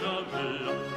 detur